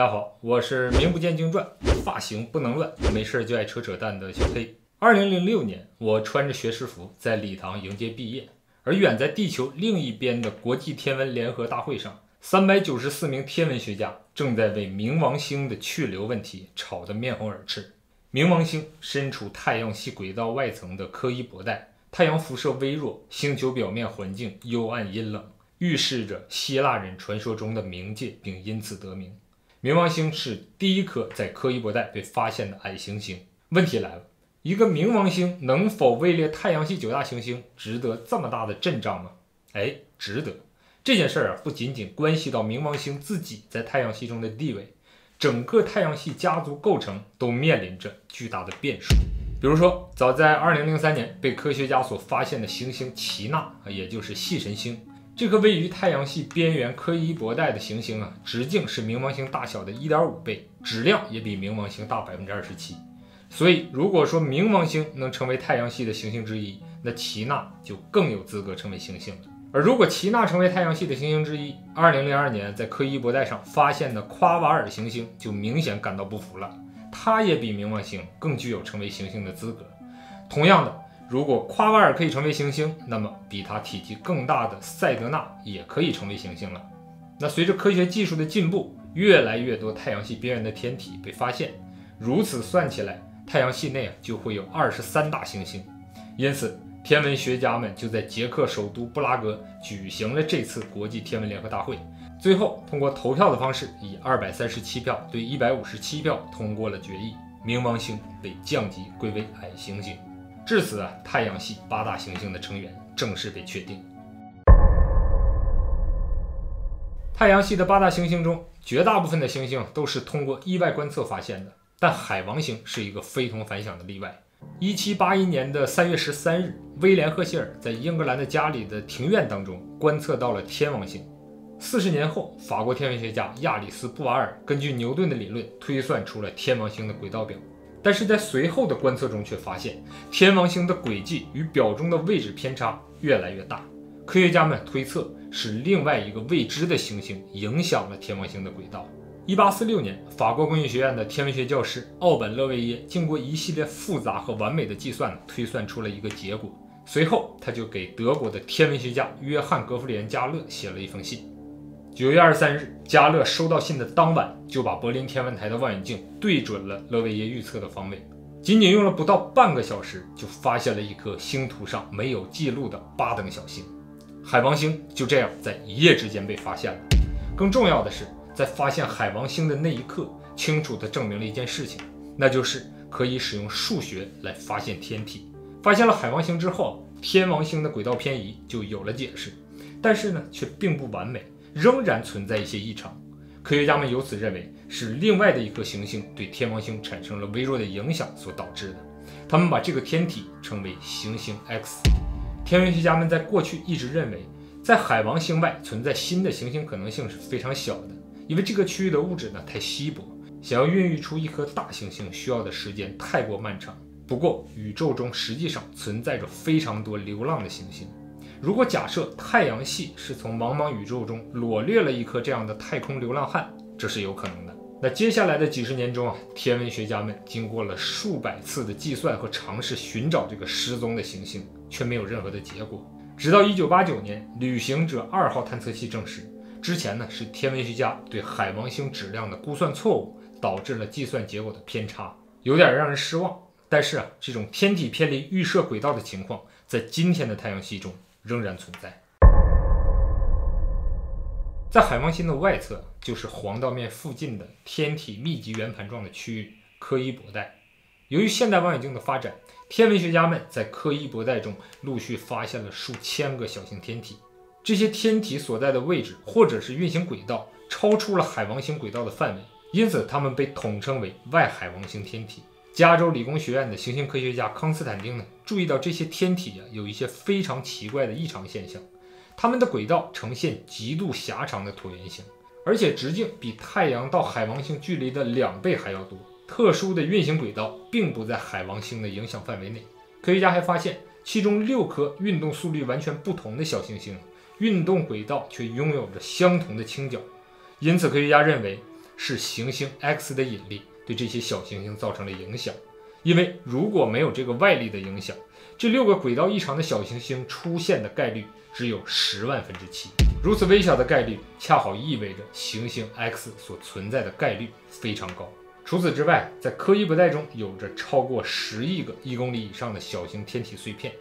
大家好，我是名不见经传，发型不能乱，没事就爱扯扯淡的小黑。二零零六年，我穿着学士服在礼堂迎接毕业，而远在地球另一边的国际天文联合大会上，三百九十四名天文学家正在为冥王星的去留问题吵得面红耳赤。冥王星身处太阳系轨道外层的柯伊伯带，太阳辐射微弱，星球表面环境幽暗阴冷，预示着希腊人传说中的冥界，并因此得名。冥王星是第一颗在柯伊伯带被发现的矮行星。问题来了，一个冥王星能否位列太阳系九大行星，值得这么大的阵仗吗？哎，值得。这件事儿啊，不仅仅关系到冥王星自己在太阳系中的地位。整个太阳系家族构成都面临着巨大的变数。比如说，早在2003年被科学家所发现的行星奇纳，也就是系神星，这颗位于太阳系边缘柯伊伯带的行星啊，直径是冥王星大小的1.5倍，质量也比冥王星大27%。所以，如果说冥王星能成为太阳系的行星之一，那奇纳就更有资格成为行星了。而如果奇纳成为太阳系的行星之一，二零零二年在柯伊伯带上发现的夸瓦尔行星就明显感到不服了。它也比冥王星更具有成为行星的资格。同样的，如果夸瓦尔可以成为行星，那么比它体积更大的塞德纳也可以成为行星了。那随着科学技术的进步，越来越多太阳系边缘的天体被发现，如此算起来，太阳系内啊就会有二十三大行星。因此。天文学家们就在捷克首都布拉格举行了这次国际天文联合大会，最后通过投票的方式，以二百三十七票对一百五十七票通过了决议，冥王星被降级归为矮行星。至此，太阳系八大行星的成员正式被确定。太阳系的八大行星中，绝大部分的行星都是通过意外观测发现的，但海王星是一个非同凡响的例外。一七八一年的三月十三日，威廉·赫歇尔在英格兰的家里的庭院当中观测到了天王星。四十年后，法国天文学家亚里斯·布瓦尔根据牛顿的理论推算出了天王星的轨道表。但是在随后的观测中，却发现天王星的轨迹与表中的位置偏差越来越大。科学家们推测是另外一个未知的行星影响了天王星的轨道。一八四六年，法国工业学院的天文学教师奥本·勒维耶经过一系列复杂和完美的计算，推算出了一个结果。随后，他就给德国的天文学家约翰·格弗里安·加勒写了一封信。九月二十三日，加勒收到信的当晚，就把柏林天文台的望远镜对准了勒维耶预测的方位。仅仅用了不到半个小时，就发现了一颗星图上没有记录的八等小星——海王星。就这样，在一夜之间被发现了。更重要的是。在发现海王星的那一刻，清楚地证明了一件事情，那就是可以使用数学来发现天体。发现了海王星之后，天王星的轨道偏移就有了解释，但是呢，却并不完美，仍然存在一些异常。科学家们由此认为是另外的一颗行星对天王星产生了微弱的影响所导致的。他们把这个天体称为行星 X。天文学家们在过去一直认为，在海王星外存在新的行星可能性是非常小的。因为这个区域的物质呢太稀薄，想要孕育出一颗大行星需要的时间太过漫长。不过，宇宙中实际上存在着非常多流浪的行星。如果假设太阳系是从茫茫宇宙中罗列了一颗这样的太空流浪汉，这是有可能的。那接下来的几十年中啊，天文学家们经过了数百次的计算和尝试寻找这个失踪的行星，却没有任何的结果。直到1989年，旅行者二号探测器证实。之前呢是天文学家对海王星质量的估算错误，导致了计算结果的偏差，有点让人失望。但是啊，这种天体偏离预设轨道的情况，在今天的太阳系中仍然存在。在海王星的外侧，就是黄道面附近的天体密集圆盘状的区域——柯伊伯带。由于现代望远镜的发展，天文学家们在柯伊伯带中陆续发现了数千个小型天体。这些天体所在的位置或者是运行轨道超出了海王星轨道的范围，因此它们被统称为外海王星天体。加州理工学院的行星科学家康斯坦丁呢，注意到这些天体啊有一些非常奇怪的异常现象，它们的轨道呈现极度狭长的椭圆形，而且直径比太阳到海王星距离的两倍还要多。特殊的运行轨道并不在海王星的影响范围内。科学家还发现，其中六颗运动速率完全不同的小行星。运动轨道却拥有着相同的倾角，因此科学家认为是行星 X 的引力对这些小行星造成了影响。因为如果没有这个外力的影响，这六个轨道异常的小行星出现的概率只有十万分之七。如此微小的概率，恰好意味着行星 X 所存在的概率非常高。除此之外，在柯伊伯带中有着超过十亿个一公里以上的小型天体碎片，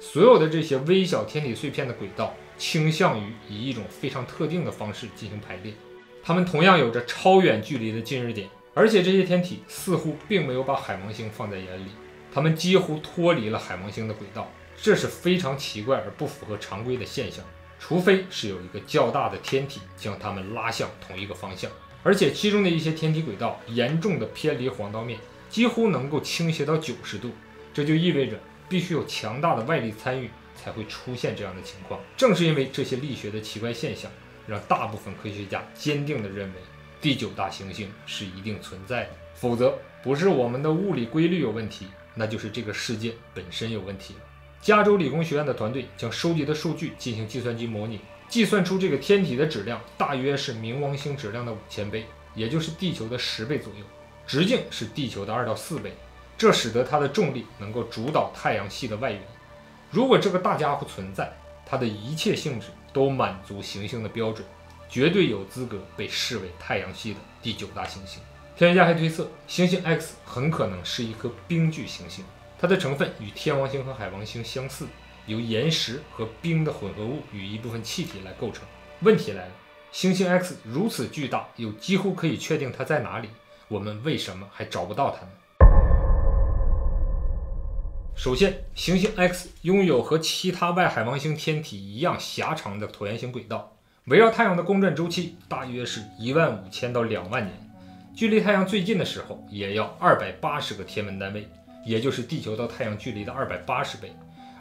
所有的这些微小天体碎片的轨道倾向于以一种非常特定的方式进行排列，它们同样有着超远距离的近日点，而且这些天体似乎并没有把海王星放在眼里，它们几乎脱离了海王星的轨道，这是非常奇怪而不符合常规的现象。除非是有一个较大的天体将它们拉向同一个方向，而且其中的一些天体轨道严重的偏离黄道面，几乎能够倾斜到九十度，这就意味着必须有强大的外力参与才会出现这样的情况。正是因为这些力学的奇怪现象，让大部分科学家坚定地认为第九大行星是一定存在的，否则不是我们的物理规律有问题，那就是这个世界本身有问题了。加州理工学院的团队将收集的数据进行计算机模拟，计算出这个天体的质量大约是冥王星质量的五千倍，也就是地球的十倍左右，直径是地球的二到四倍，这使得它的重力能够主导太阳系的外缘。如果这个大家伙存在，它的一切性质都满足行星的标准，绝对有资格被视为太阳系的第九大行星。天文家还推测，行星 X 很可能是一颗冰巨行星。它的成分与天王星和海王星相似，由岩石和冰的混合物与一部分气体来构成。问题来了，行星 X 如此巨大，又几乎可以确定它在哪里，我们为什么还找不到它呢？首先，行星 X 拥有和其他外海王星天体一样狭长的椭圆形轨道，围绕太阳的公转周期大约是一万五千到两万年，距离太阳最近的时候也要二百八十个天文单位。也就是地球到太阳距离的二百八十倍，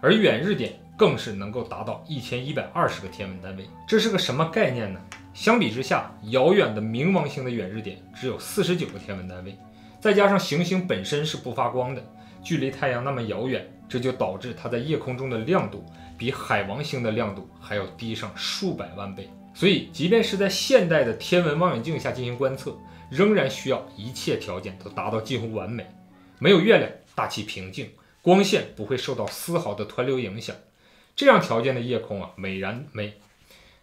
而远日点更是能够达到一千一百二十个天文单位。这是个什么概念呢？相比之下，遥远的冥王星的远日点只有四十九个天文单位，再加上行星本身是不发光的，距离太阳那么遥远，这就导致它在夜空中的亮度比海王星的亮度还要低上数百万倍。所以，即便是在现代的天文望远镜下进行观测，仍然需要一切条件都达到近乎完美。没有月亮。大气平静，光线不会受到丝毫的湍流影响。这样条件的夜空啊，美然美。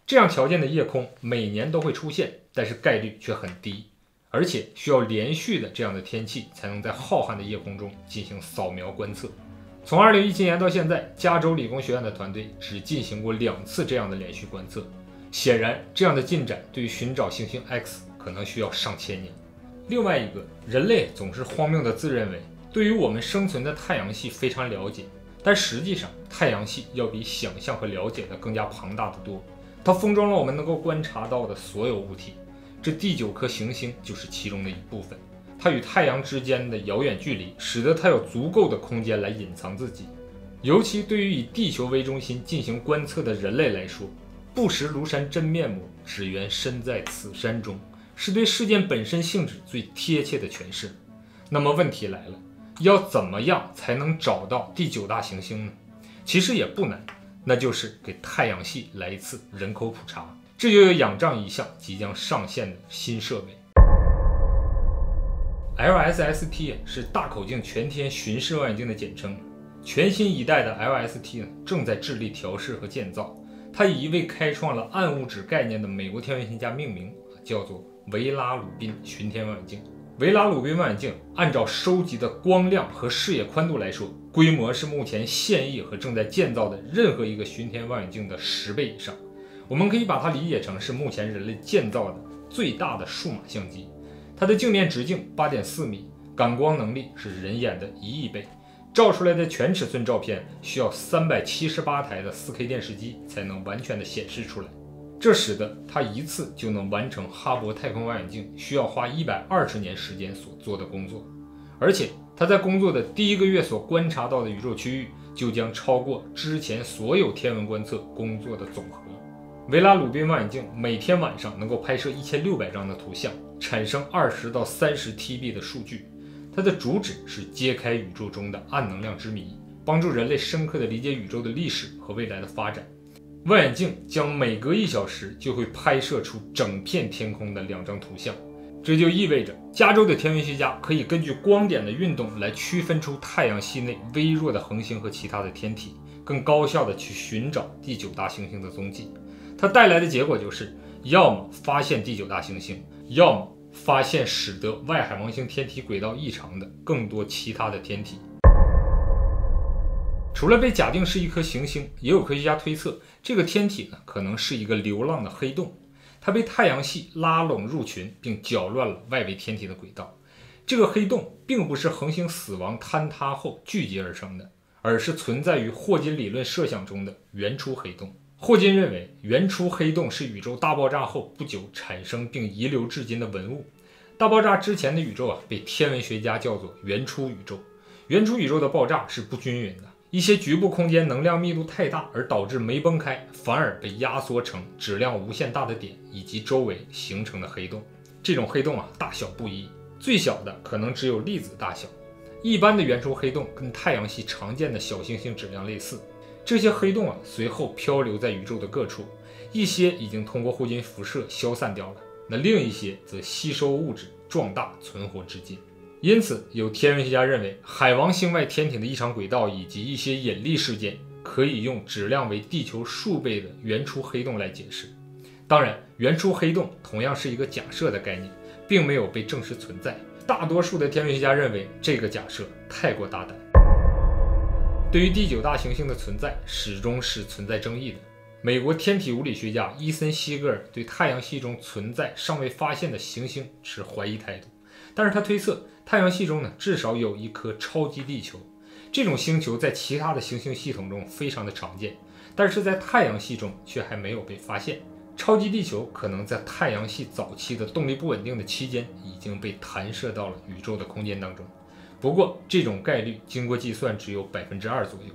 这样条件的夜空每年都会出现，但是概率却很低，而且需要连续的这样的天气才能在浩瀚的夜空中进行扫描观测。从2017年到现在，加州理工学院的团队只进行过两次这样的连续观测。显然，这样的进展对于寻找行星 X 可能需要上千年。另外一个，人类总是荒谬的自认为。对于我们生存的太阳系非常了解，但实际上太阳系要比想象和了解的更加庞大的多。它封装了我们能够观察到的所有物体，这第九颗行星就是其中的一部分。它与太阳之间的遥远距离，使得它有足够的空间来隐藏自己。尤其对于以地球为中心进行观测的人类来说，不识庐山真面目，只缘身在此山中，是对事件本身性质最贴切的诠释。那么问题来了。要怎么样才能找到第九大行星呢？其实也不难，那就是给太阳系来一次人口普查。这就要仰仗一项即将上线的新设备。LSST 是大口径全天巡视望远镜的简称。全新一代的 LST 呢，正在致力调试和建造。它以一位开创了暗物质概念的美国天文学家命名，叫做维拉鲁宾巡天望远镜。维拉鲁宾望远镜按照收集的光亮和视野宽度来说，规模是目前现役和正在建造的任何一个巡天望远镜的十倍以上。我们可以把它理解成是目前人类建造的最大的数码相机。它的镜面直径八点四米，感光能力是人眼的一亿倍，照出来的全尺寸照片需要三百七十八台的四 K 电视机才能完全的显示出来。这使得它一次就能完成哈勃太空望远镜需要花一百二十年时间所做的工作，而且它在工作的第一个月所观察到的宇宙区域就将超过之前所有天文观测工作的总和。维拉鲁宾望远镜每天晚上能够拍摄一千六百张的图像，产生二十到三十 TB 的数据。它的主旨是揭开宇宙中的暗能量之谜，帮助人类深刻地理解宇宙的历史和未来的发展。望远镜将每隔一小时就会拍摄出整片天空的两张图像，这就意味着加州的天文学家可以根据光点的运动来区分出太阳系内微弱的恒星和其他的天体，更高效的去寻找第九大行星的踪迹。它带来的结果就是，要么发现第九大行星，要么发现使得外海王星天体轨道异常的更多其他的天体。除了被假定是一颗行星，也有科学家推测，这个天体呢可能是一个流浪的黑洞，它被太阳系拉拢入群，并搅乱了外围天体的轨道。这个黑洞并不是恒星死亡坍塌后聚集而成的，而是存在于霍金理论设想中的原初黑洞。霍金认为，原初黑洞是宇宙大爆炸后不久产生并遗留至今的文物。大爆炸之前的宇宙啊，被天文学家叫做原初宇宙。原初宇宙的爆炸是不均匀的，一些局部空间能量密度太大，而导致没崩开，反而被压缩成质量无限大的点，以及周围形成的黑洞。这种黑洞啊，大小不一，最小的可能只有粒子大小。一般的原初黑洞跟太阳系常见的小行星质量类似。这些黑洞啊，随后漂流在宇宙的各处，一些已经通过霍金辐射消散掉了，那另一些则吸收物质壮大存活至今。因此，有天文学家认为，海王星外天体的异常轨道以及一些引力事件，可以用质量为地球数倍的原初黑洞来解释。当然，原初黑洞同样是一个假设的概念，并没有被证实存在。大多数的天文学家认为这个假设太过大胆。对于第九大行星的存在，始终是存在争议的。美国天体物理学家伊森·西格尔对太阳系中存在尚未发现的行星持怀疑态度，但是他推测太阳系中呢至少有一颗超级地球。这种星球在其他的行星系统中非常的常见，但是在太阳系中却还没有被发现。超级地球可能在太阳系早期的动力不稳定的期间已经被弹射到了宇宙的空间当中。不过，这种概率经过计算只有百分之二左右，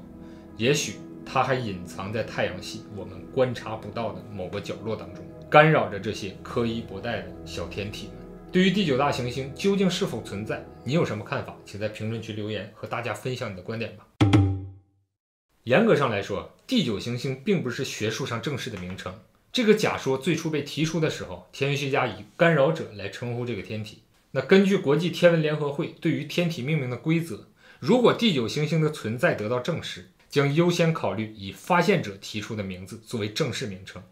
也许它还隐藏在太阳系我们观察不到的某个角落当中，干扰着这些柯伊伯带的小天体们。对于第九大行星究竟是否存在，你有什么看法？请在评论区留言，和大家分享你的观点吧。严格上来说，第九行星并不是学术上正式的名称。这个假说最初被提出的时候，天文学家以干扰者来称呼这个天体。那根据国际天文联合会对于天体命名的规则，如果第九行星的存在得到证实，将优先考虑以发现者提出的名字作为正式名称。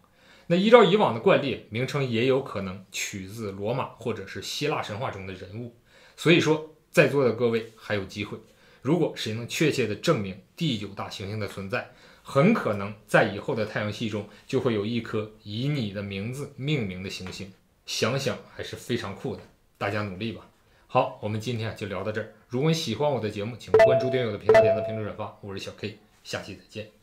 那依照以往的惯例，名称也有可能取自罗马或者是希腊神话中的人物。所以说，在座的各位还有机会，如果谁能确切的证明第九大行星的存在，很可能在以后的太阳系中就会有一颗以你的名字命名的行星。想想还是非常酷的。大家努力吧！好，我们今天就聊到这儿。如果你喜欢我的节目，请关注订阅我的频道，点赞、评论、转发。我是小 K，下期再见。